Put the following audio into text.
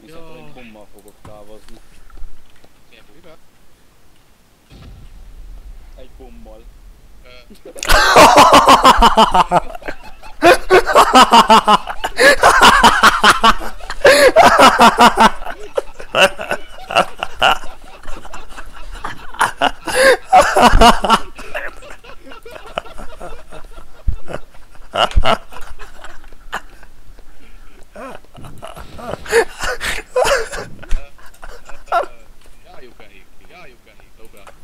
Viszont egy bommal fogok távozni. Mivel? Egy bommal. Ja, Jukahi. Ja, Jukahi.